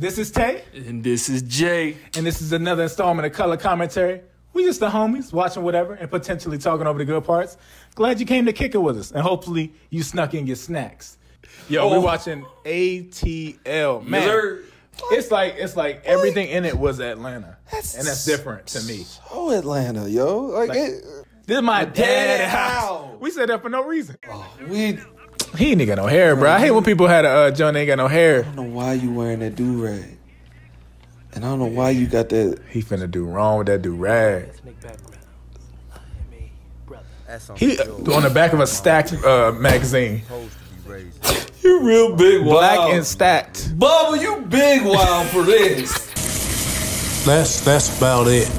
This is Tay, And this is Jay. and this is another installment of Color Commentary. We just the homies watching whatever and potentially talking over the good parts. Glad you came to kick it with us, and hopefully you snuck in your snacks. Yo, Oh. we're watching ATL. Man, it's like it's like everything in it was Atlanta, that's and that's different to me. Oh, Atlanta, yo. Like, it, This is my dad. daddy house. house. We said that for no reason. Oh, we He ain't got no hair, bro. I hate when people had a uh, John ain't got no hair. I don't know why you wearing that do rag, and I don't know why you got that. He finna do wrong with that do rag. He on the back of a stacked uh, magazine, You real big wild. black and stacked. Bubba, you big wild for this. That's that's about it.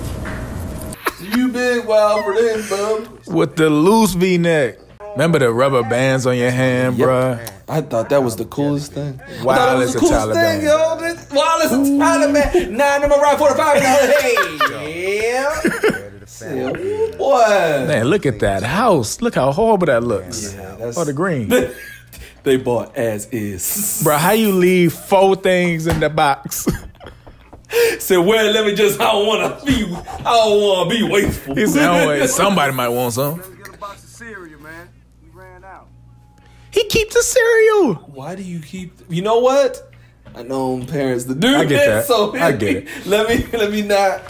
You big wild for this, bub. with the loose V-neck. Remember the rubber bands on your hand, bruh? I thought that was the coolest thing. I Wild thought it was as a Taliban. thing, yo. This, wild as a Taliban. Nine number right 45 in the Hey, yeah. Say, Boy. Man, look at that house. Look how horrible that looks. that's- Oh, the green. They bought as is. Bruh, how you leave four things in the box? Said, well, let me just, I don't want to be, I don't want to be wasteful. He said, oh, wait, somebody might want some. Get a box of cereal, man. We. He keeps the cereal. Why do you keep? You know what? I know parents to do I get that. so I get it. Let me let me not.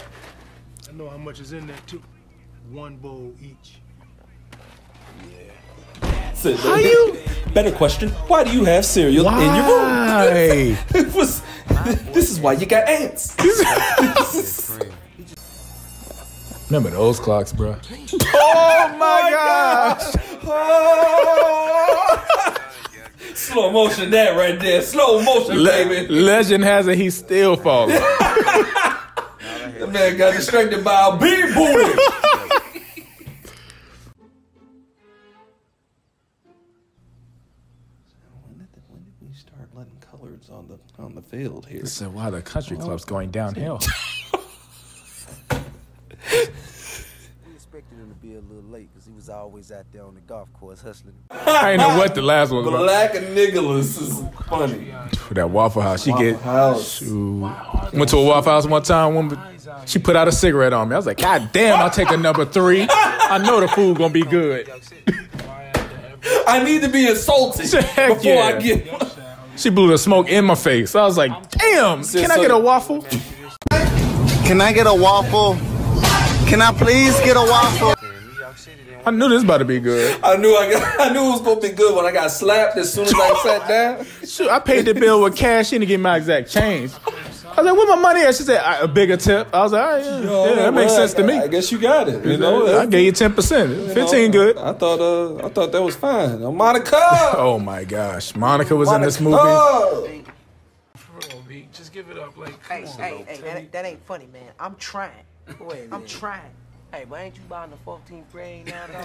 I know how much is in there, too. One bowl each. Say, How you? Better question: Why do you have cereal in your room? Why? It was, this is why you got ants. Remember those clocks, bro? Oh, oh my gosh! Oh. Slow motion, that right there. Slow motion, Le- baby. legend has it he's still falling. The man got distracted by a big booty. When did, we start letting colors on the on the field here? So wow, the country oh, club's going downhill. We expected him to be a little late because he was always out there on the golf course hustling. I ain't know what the last one was. about. Black and Nicholas is funny. That Waffle House, she get House. Ooh. went to a Waffle House one time. One, she put out a cigarette on me. I was like, God damn, I'll take a number three. I know the food gonna be good. I need to be insulted Heck before yeah. I get. She blew the smoke in my face. I was like, damn, can I get a waffle? Can I get a waffle? Can I please get a waffle? I knew this about to be good. I knew I got. I knew it was gonna be good when I got slapped as soon as I sat down. Shoot, I paid the bill with cash. She didn't get my exact change. I was like, where my money at? She said, "I- a bigger tip. I was like, all right, yeah, yeah, that makes Well, sense to me. I guess you got it. You know, I gave you 10%. 15 good. I thought. Uh, I thought that was fine. Uh, Monica. Oh my gosh. Monica was in this movie. Oh. Just give it up, like, Hey, hey, hey, that, ain't- that ain't funny, man. I'm trying. Wait a I'm minute. trying. Hey, but ain't you about in the 14th grade now, dog?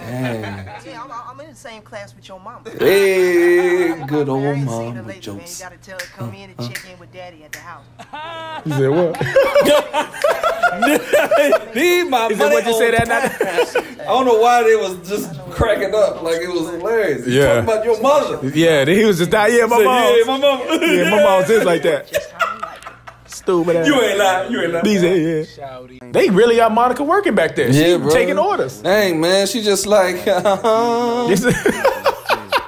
Yeah, I'm, I'm in the same class with your mama. Hey, good I old ain't seen mom her man. You gotta tell her to come in and check in with daddy at the house. He said, what? Need my He said, money what'd you say on that night? I don't know why they was just cracking up like it was hilarious. Yeah. talking about your mother. Yeah, then he was just dying. Yeah, my mom. yeah, my mama. Yeah, my mom's is like that. Stupid ass. You ain't lying. You ain't lying. These, yeah. They really got Monica working back there. She Yeah, bro. taking orders. Dang, man, she just like uh-huh. This-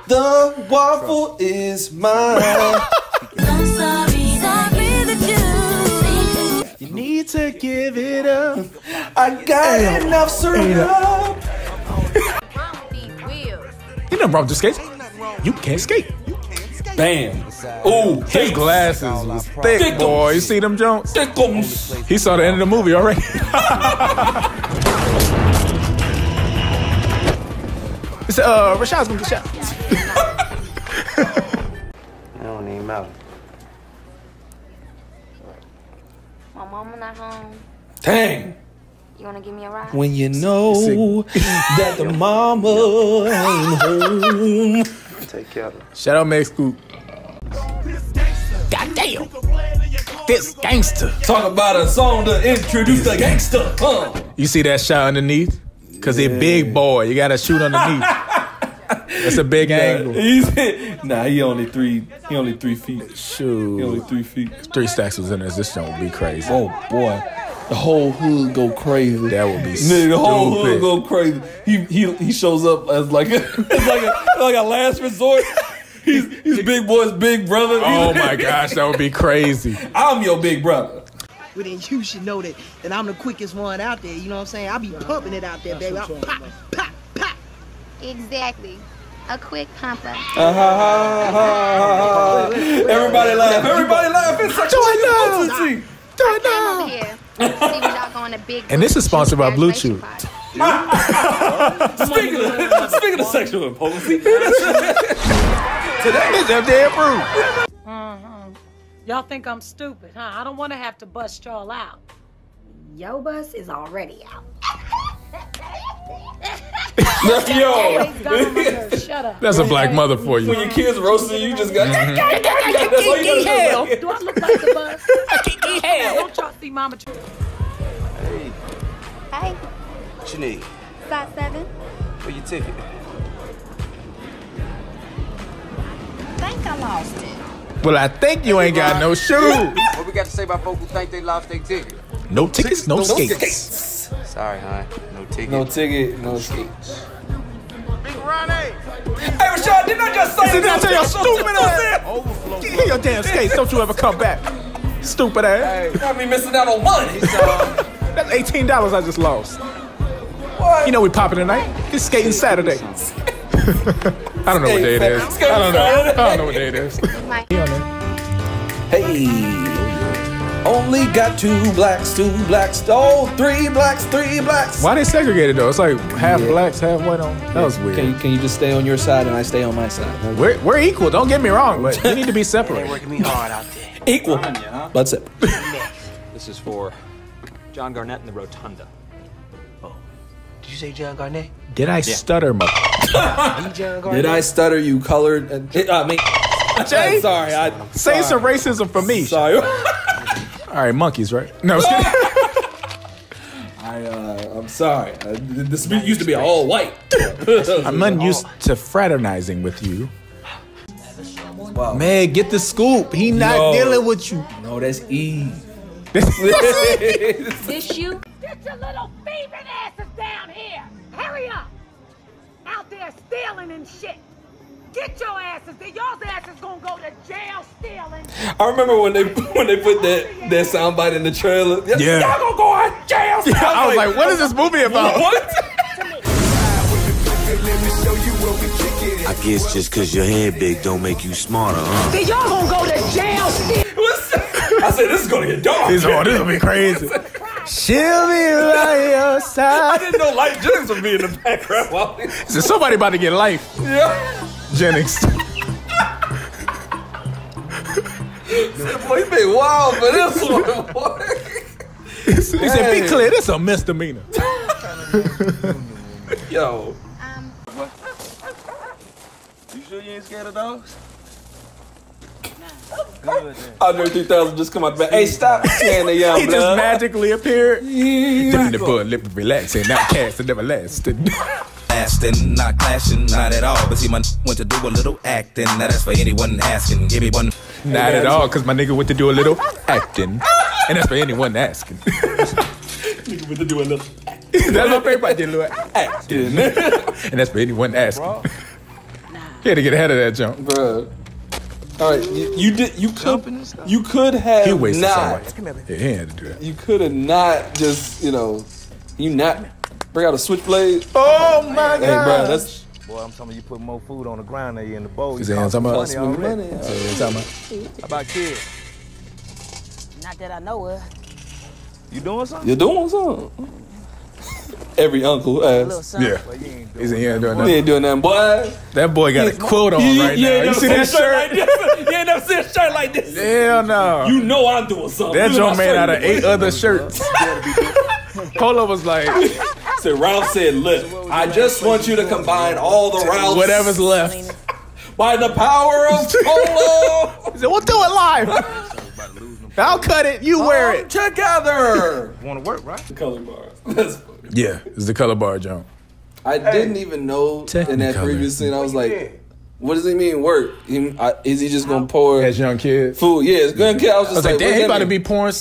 the waffle is mine. you need to give it up. I got enough syrup. You know, wrong with the skates. You can't skate. Bam. Ooh, His glasses was thick, Thick boy. You see them Jones? Thickums. He saw the end of the movie already. he said, uh, Rashad's gonna get shot. I don't even matter. My mama not home. Dang. You wanna give me a ride? When you know that the mama ain't home. Take care of her. Shout out Meg Scoop. God damn. This gangster. Talk about a song to introduce the gangster. Huh? You see that shot underneath? Cause he a big boy. You gotta shoot underneath. That's a big angle. He's nah. He only three. He only three feet. Shoot. He only three feet. Three stacks was in there. This joint would be crazy. Oh boy, the whole hood go crazy. That would be Nigga, the whole hood go crazy. He he he shows up as like a as like a like a last resort. He's he's big boy's big brother. Oh my gosh, that would be crazy. I'm your big brother. Well, then you should know that, that I'm the quickest one out there. You know what I'm saying? I be pumping it out there, baby. I pop, pop, pop. Exactly. A quick pumper. Everybody laugh. Everybody laugh. It's like Do it now. publicity. Do it Came now. over here. See what y'all going to big. And this is sponsored by Blue graduation Chew. Speaking of, speaking of sexual impotency, It's that damn fruit. Uh-huh. Y'all think I'm stupid, huh? I don't want to have to bust y'all out. Yo bus is already out. yo, It's got on my nerves. Shut up. That's a black mother for you. when your kids roasting you, just got. Mm-hmm. That's all you gotta do. Do I look like the bus? Don't y'all see Mama? Tr- Hey, What you need? size seven. For your ticket. I think I lost it. Well, I think you ain't got no shoe. What we got to say about folks who think they lost their ticket? No tickets, no skates. Sorry, huh? No ticket. No ticket, no skates. Hey, Rashad, didn't I just say Didn't I tell your stupid ass? Overflow. Get your damn skates. Don't you ever come back. Stupid ass. Got me missing out on money. That's eighteen dollars I just lost. What? You know we popping tonight. It's skating Saturday. I don't know what day it is. I don't know. I don't know what day it is. Hey. Only got two blacks, two blacks, oh, three blacks, three blacks. Why they segregated though? It's like half blacks, half white on. That was Can you, weird. can you just stay on your side and I stay on my side? We're, we're equal. Don't get me wrong, but we need to be They separate. working me hard out there. Equal. But separate. This is for John Garnett in the Rotunda. Oh, Did you say John Garnett? Did I stutter, mother? He John Garnett? Did I stutter you colored? And, I mean, Jay? sorry. I, Say sorry. some racism for me. Sorry. All right, monkeys, right? No, I was kidding. I, uh, I'm sorry. Uh, this used to be all white. I'm unused to fraternizing with you. Wow. Man, get the scoop. He not No. dealing with you. No, that's Eve. this is this you? Get your little thieving asses down here! Hurry up! Out there stealing and shit! Get your asses there! Y'all's asses gonna go to jail stealing! I remember when they when they put that that soundbite in the trailer. Yeah. Y'all gonna go out jail. Yeah, I was like, what is this movie about? What? I guess just cause your head big don't make you smarter, huh? Then y'all gonna go to jail stealing! I said this is gonna get dark. This, oh, this will be crazy. She'll be by your I didn't know Lyfe Jennings would be in the background. While So somebody about to get life. yeah. Jennings. Boy, you been wild for this one, boy. he said, be clear, this a misdemeanor. Yo. Um, You sure you ain't scared of dogs? Andre 3000 just come out the back. Hey, stop saying the young He just magically appeared. Dipping the bud, lip relaxing, not cast and never lasting. Lasting, not clashing, not at all. But see, my n- went to do a little acting. Now that's for anyone asking. Give me one. Not at all, because my nigga went to do a little acting. And that's for anyone asking. Nigga went to do a little that's my favorite. I did a little acting. And that's for anyone asking. He had to get ahead of that jump. Bruh. All right, you, you did. You could. You could have He wasted so not. much. Yeah, he had to do that. You could have not just. You know. You not bring out a switchblade. Oh my god. Hey, bro, that's Boy, I'm telling you, you put more food on the ground than you in the bowl. Is You that talking about- money already. money. So, you talking about- How about kids? Not that I know of. You doing something? You're doing something. Every uncle asks. Yeah. Well, you ain't He's doing in here doing You that. ain't doing nothing, boy. That boy got a quilt on right now. You see that shirt? Like this. You ain't never seen a shirt like this. Hell no. You know I'm doing something. that Look at joint made out of eight other shirts. Polo was like, So Ralph said, "Look, I just want you to combine all the Ralphs whatever's left. by the power of Polo He said, we'll do it live. I'll cut it. You wear it. together." Want to work, right? The color bars. That's funny. Yeah, it's the color bar John. I didn't even know in that previous scene. I was like, "What does he mean work? He, I, is he just gonna pour As young kids. food? Yeah, it's young kid. I was I was like, like, damn, he about that to be pouring,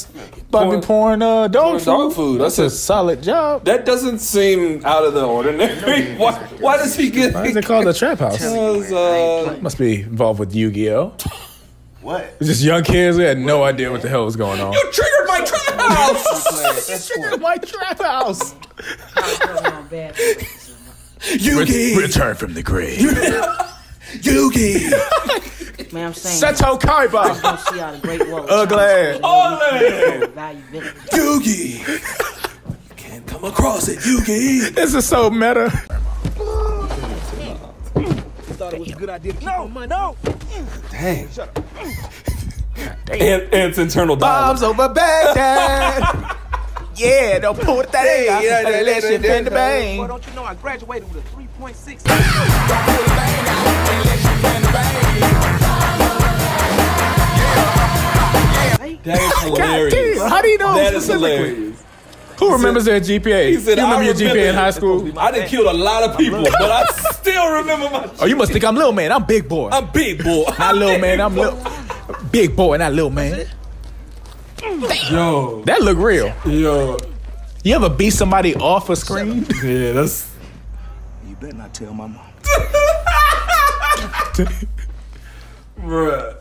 about to be pouring uh, dog Pouring food. dog food. That's That's a solid job. That doesn't seem out of the ordinary. why, why does he get? Why is it called the trap house? Uh, Must be involved with Yu-Gi-Oh. What? Just young kids who had no idea what the hell was going on. you triggered my trap house. You triggered my trap house. Yugi, Return from the grave. Yugi, Man, I'm saying. Seto Just Kaiba. don't see how the Great Wall of Ugly. China Ole. value village. Yugi. Can't come across it, Yugi. This is so meta. Thought it was a good idea to keep no, money. No. Dang. shut Ant, Ant's internal dialogue. Bombs over Baghdad. yeah, don't pull that Hey, out. yeah, Let yeah, that shit yeah, bend the yeah. bang. Boy, don't you know I graduated with a 3.6? know That is specifically? hilarious. Who remembers their GPA? He said, you remember I your GPA in high school? I done kill a lot of people, but I still remember my. Oh, you must think I'm little man. I'm big boy. I'm big boy. not little man. I'm little. Big boy, not little man. Yo, That look real. yo. You ever beat somebody off a screen? Yeah, that's. You better not tell my mom. Bruh.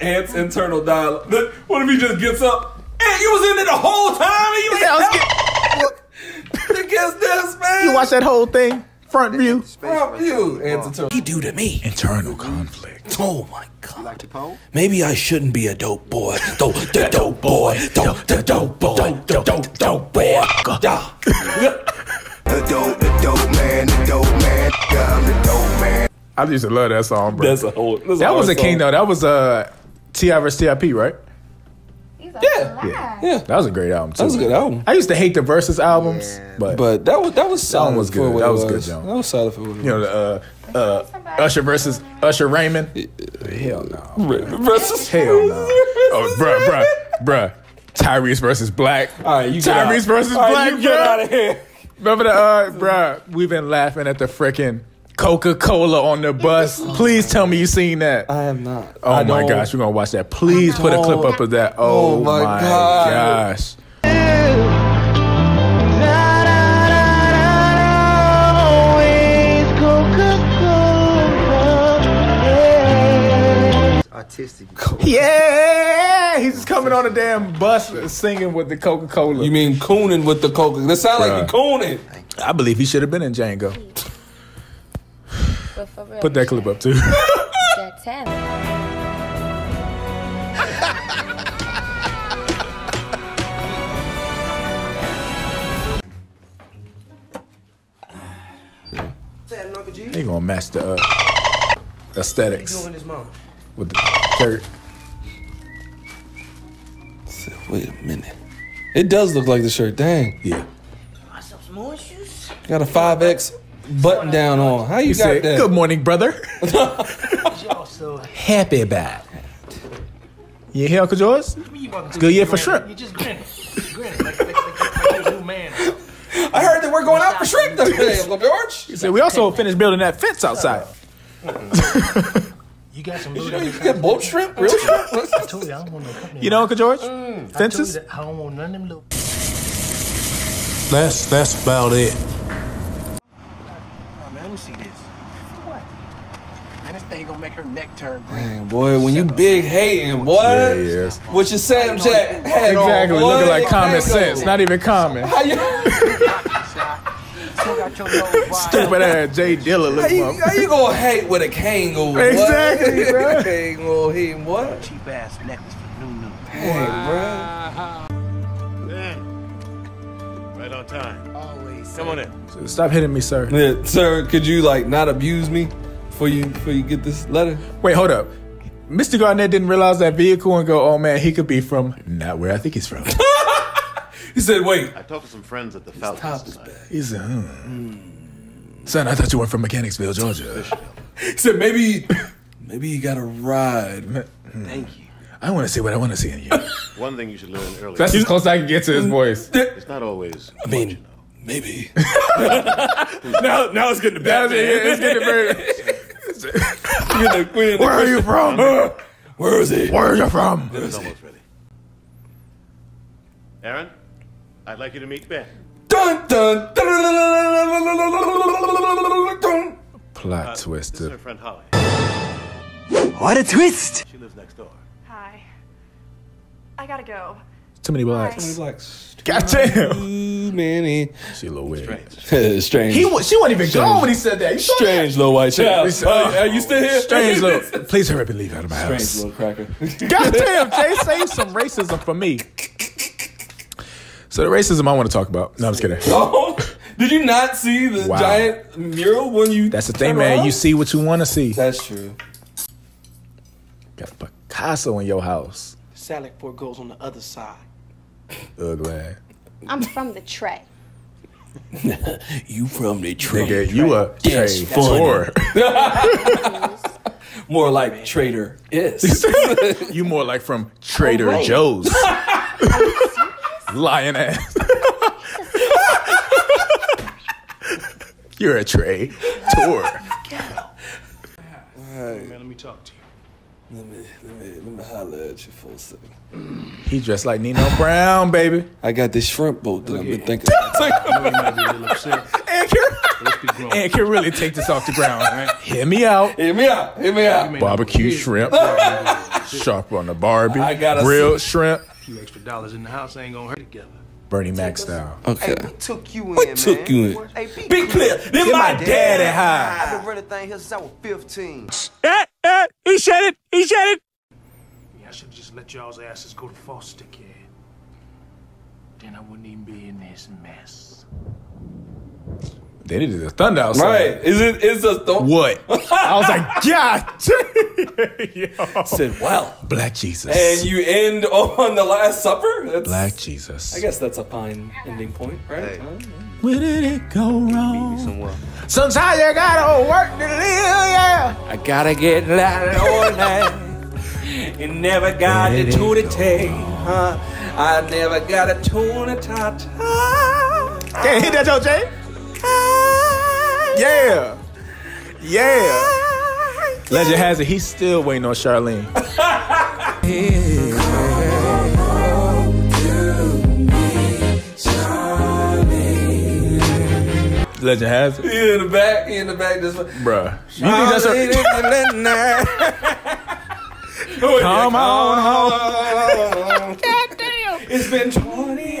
Ant's internal dialogue. Look, What if he just gets up? Ant, you was in there the whole time and you Yeah, I was ain't against this, man. You watch that whole thing, front view. Fuck you. Ant's internal. He do to me. Internal conflict. Oh my god. Like? Maybe I shouldn't be a dope boy. Dope, the dope boy. Dope, the dope boy. Dope, dope, dope boy. The dope, the dope man, the dope man. The dope man. I used to love that song, bro. That's a whole. That's that was a hard king though. That was uh, T.I. versus Tip, right? Yeah. Yeah. That was a great album too. That was a good album. I used to hate the versus albums, but, But that was that was That one solid was good. That it was good, John. That was solid for what it you know the uh, uh, Usher versus Usher Raymond. Hell no. was. Versus Hell no. Oh, bruh, bruh, bruh. Tyrese versus Black. All right, you get out. Tyrese versus All right, Black. You get bruh. out of here. Remember the uh, bruh? We've been laughing at the freaking Coca Cola on the bus. Please tell me you seen that. I have not. Oh I my don't- gosh, we're gonna watch that. Please put a clip oh. up of that. Oh, Oh my my, God. gosh. Artistic. Yeah, he's coming on a damn bus singing with the Coca Cola. You mean cooning with the coca? That sound like you cooning. I believe he should have been in Django. But for real, Put that clip up too. that talent. he gonna match the uh, aesthetics with the shirt. Wait a minute. It does look like the shirt. Dang. Yeah. Some more shoes? Got a 5X button down on. How you He got said, that? "Good morning, brother." Y'all so Happy bad. You hear Uncle George? It's a good year for shrimp. You just grinning. grinning like, like, like, like new man. I heard that we're going out for shrimp today, Uncle George. He said, "We also finished building that fence outside." You got some You know, you inside. get both shrimp, real shrimp. I told you I don't want no company. You know, Uncle George? Mm. I told you Fences? that I don't want none of them little. That's that's about it. Oh, man, let me see this. What? Man, this thing gonna make her neck turn green. Man, boy, when you big hating, boy. Yeah, he is. With your Sam Jack hat on, Exactly, boy, looking like it common sense, not even common. How you, Still got your nose wide. Stupid ass Jay Dilla how look you, how you gonna hate with a cane over? boy? Exactly, bro. Ain't gonna hate. Cheap ass necklace for new new. Hey, bro. Right on time. Always. Come on in. Stop hitting me, sir. Yeah, sir, could you like not abuse me before you before you get this letter? Wait, hold up. Mr. Garnett didn't realize that vehicle and go, "Oh man, he could be from not where I think he's from." He said, "Wait, I talked to some friends at the Falcon top is Society. bad." He's uh, hmm. son. I thought you were from Mechanicsville, Georgia. He said, "Maybe, maybe you got a ride." Thank you. I want to see what I want to see in you. One thing you should learn early. That's as close as I can get to his voice. It's not always. I mean, Maybe. now, now it's getting to Now it's- yeah, it's getting We're in the- we're the- Where are you from? Uh, Where is he? Where are you from? It's almost ready. Aaron, I'd like you to meet Ben. Dun, dun, dun, dun, dun, dun, dun. Plot This is twisted. her friend Holly. What a twist! She lives next door. Hi. I gotta go. Too many blacks. Too many Blacks. Goddamn. Too many. She a little weird. Strange. He was, she wasn't even Strange. gone when he said that. You saw Strange little white child. Said- Uh, are you still here? Strange little. Please hurry up and leave out of my Strange house. Strange little cracker. Goddamn, Jay, save some racism for me. So the racism I want to talk about. No, I'm just kidding. Oh, did you not see the Wow. giant mural when you? That's the thing, man. around? You see what you want to see. That's true. Got a Picasso in your house. Salad fork goes on the other side. Ugly. I'm from the tray. You from Detroit? Nigga, you a Yes, trade tour. More like trader is. you more like from Trader Oh. Joe's. Lion ass. You're a trade tour. Man, let me talk to you. Let me, let me, let me holler at you for a second. He dressed like Nino Brown, baby. I got this shrimp boat that I've been thinking. about. know you might be a little upset. And can, Let's be grown. and can really take this off the ground. right? Hear me out. Hear me out. Hear me out. Barbecue shrimp. Sharp on the Barbie. I gotta Grilled see- shrimp. A few extra dollars in the house ain't gonna hurt together. Bernie Mac style. Okay. Hey, we took you in, What man. took you in? Hey, be, Be clear. Then Get my, my daddy daddy high. I've been running things here since I was 15. Eh, he said it. He said it. Yeah, I should just let y'all's asses go to foster care. Then I wouldn't even be in this mess. Then it is a thunder outside. Right. Is it? Is a th- What? I was like, God. Yo. Said well. Black Jesus. And you end on the Last Supper. That's, Black Jesus. I guess that's a fine ending point, right? Hey. Huh? Where did it go wrong? Somewhere. Sometimes you gotta work to live, yeah. I gotta get that Lord now. You never got the tootie tay, huh? I never got a tuna ta Can't hit that, Joe J. Yeah. Yeah. Legend has it, he's still waiting on Charlene. Legend has it. He in the back, he in the back. This Bruh. You think that's a. Come on oh, home. It's been 20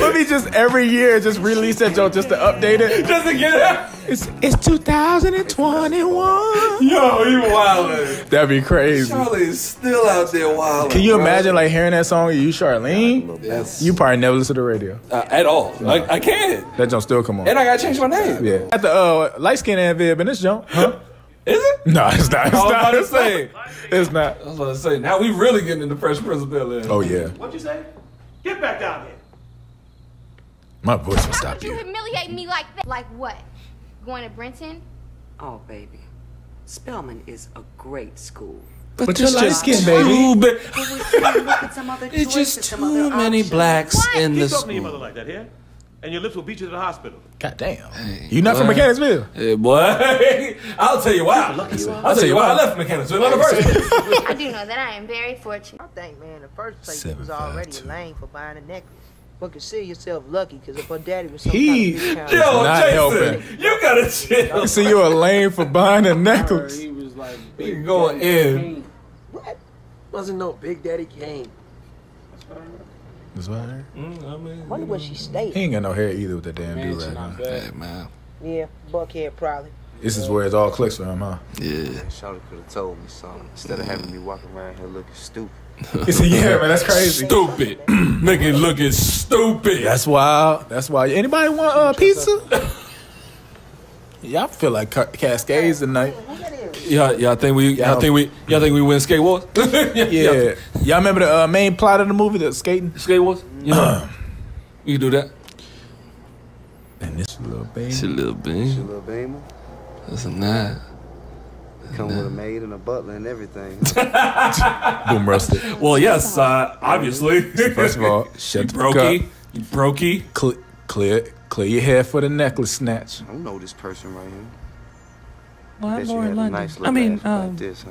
What if he just every year just release that joke just to update it? Just to get it. It's, it's 2021. Yo, you wildin'. That'd be crazy. Charlie's still out there wildin'. Can you bro. imagine like hearing that song? You Charlene? Yes. You probably never listen to the radio. Uh, at all. I, I can't. That joke still come on. And I gotta change my name. yeah. At the uh, light skin and Viv in this joke. Huh? Is it? No, it's not. It's I was not. about to It's say. not. It's not. I was about to say. Now we really getting into Fresh Prince of Bel Air. Oh yeah. What'd you say? Get back down here. My voice will How stop could you you. humiliate me like that? Like what? Going to Brenton? Oh, baby. Spelman is a great school. But you're light skin, Too baby. ba- Look at some other It's just choices, some too other many options. blacks in the Keep talking to your mother like that here, and your lips will beat you to the hospital. God damn. You not from. Mechanicsville? Hey, boy. I'll tell you why. I'll tell you why I left Mechanicsville in the first place. I do know that I am very fortunate. I think, man, the first place, Seven, was already two. lame for buying a necklace. But consider yourself lucky, because if her daddy was some He- kind of Yo, discount, Not Jason, helping. you gotta chill. So you're a lame for buying a necklace. He was like, You Big going Daddy in. Kane. What? Wasn't no Big Daddy Kane. That's what I heard. Mm, I mean, wonder where she stayed. He ain't got no hair either with that damn do Mansion right now. Hey, man. Yeah, Buckhead probably. This is where it all clicks for him, huh? Yeah. Shawty could have told me something instead of having me walking around here looking stupid. He said, "Yeah, man, that's crazy." Stupid. Make it looking stupid. That's wild. That's why. Anybody want uh, pizza? Y'all feel like ca- Cascades tonight. Y'all, y'all think we, y'all think we, y'all think we win skate wars? Yeah. Y'all remember the uh, main plot of the movie, the skating? Skate wars? You know, we can do that. And this little baby. It's a little Your bit. little Beamer That's a nine. Come with a maid and a butler and everything. Boom roasted. Well, yes, uh, obviously. First of all, shut the fuck Brokey. up. Brokey. Clear, clear, clear your hair for the necklace snatch. I don't know this person right here. Well, Bet you Lauren had a London. nice I mean, ass um, like this, huh?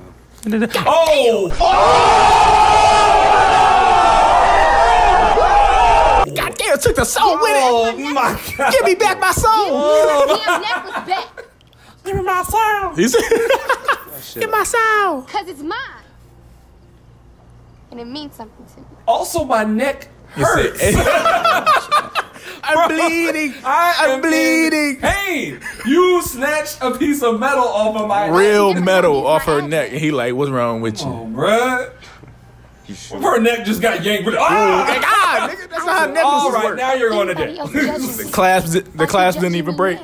Oh! God damn, took the soul with it. Oh my god! Give me back my soul. Damn necklace back. Give me my soul. He said, Get my soul. Cause it's mine. And it means something to me. Also, my neck hurts. I'm bleeding. I I'm bleeding. Hey, You snatched a piece of metal off of my Real metal off her neck. And he like, what's wrong with you? Oh, bruh. Sure? Her neck just got yanked. With, Ooh, ah! God, nigga, that's how necklaces All right, work. now you're going to Anybody death. The me. clasp, the clasp didn't even break.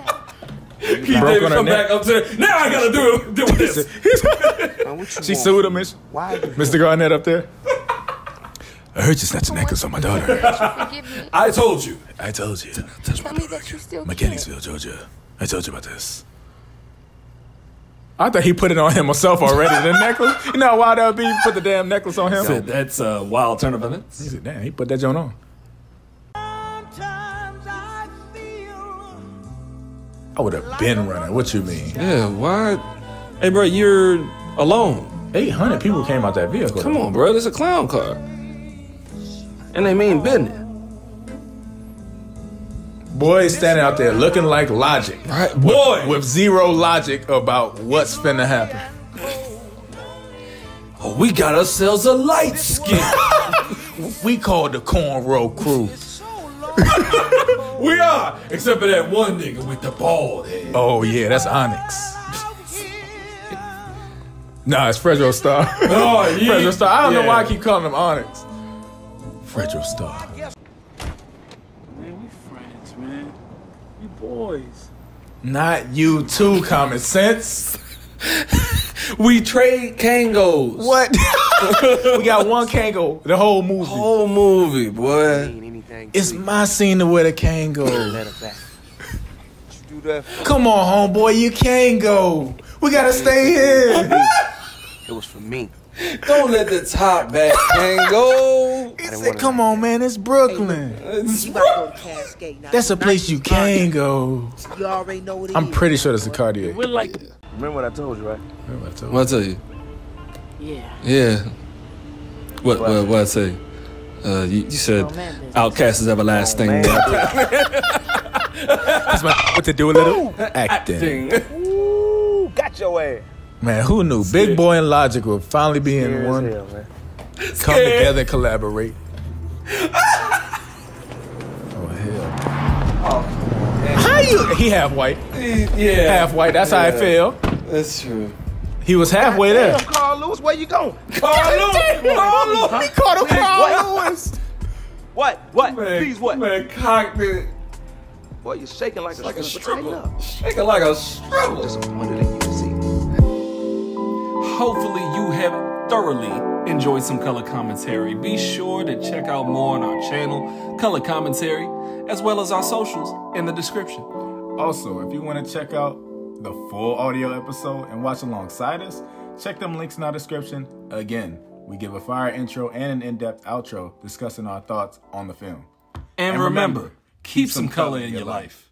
Keith Broke David come neck. back up to the, now I gotta do deal with this. Man, She want sued him, me? Miss- Why Mr. Garnett up there. I heard you snatch a necklace on my daughter. I told you. I told you. Touch my Tell me that you still care. Mechanicsville, Georgia. I told you about this. I thought he put it on him himself already. The necklace. You know how wild that would be? Put the damn necklace on him. Said that's a wild turn of events. He said, damn, he put that joint on. I would have been running. What you mean? Yeah, why? Hey, bro, you're alone. 800 people came out that vehicle. Come on, bro. It's a clown car. And they mean business. Boy standing out there looking like logic. Right, boy. With zero logic about what's finna happen. Oh, we got ourselves a light skin. We called the cornrow crew. we are, except for that one nigga with the bald head. Oh yeah, that's Onyx. nah, it's Fredro Starr. Oh, yeah. Fredro Starr. I don't know why I keep calling him Onyx. Fredro Starr. Man, we friends, man. We boys. Not you too, common sense. We trade Kangols. What? we got one Kangol, the whole movie. The whole movie, boy. Ain't It's to my scene to wear the Kangol. Let her back. Do that? Come on, homeboy, you can't go. We gotta stay here. It was for me. Don't let the top back Kangol. He said, "Come on, man, it's Brooklyn. It's You gotta go to Cascade. Now, That's a place you can go." You already know what it I'm is. pretty sure that's a Cartier. We're like, Remember what I told you, right? Remember I told What I tell you? Yeah. Yeah. What? What? What I say? Uh, you, you said OutKast is everlasting. man. That's my what to do a little acting. Ooh, got your way. Man, who knew? Big Boy and Logic will finally be in one. hell. Come Scared. together and collaborate. oh hell. How you? He half white. yeah. Half white. That's how I feel. That's true. He was halfway there. Damn, Carl Lewis, where you going? Carl Lewis. Carl Lewis. He caught him Please, Carl what? Lewis. What? What? Man, Please, what? Man, cocked it Boy, you're shaking like, like a a stripper. Tighten stripper. up. Shaking like a stripper. Disappointed in you, see. Hopefully, you have thoroughly enjoyed some color commentary. Be sure to check out more on our channel, Color Commentary, as well as our socials in the description. Also, if you want to check out the full audio episode and watch alongside us, check them links in our description. Again, we give a fire intro and an in-depth outro discussing our thoughts on the film. And, remember, keep some color in your life.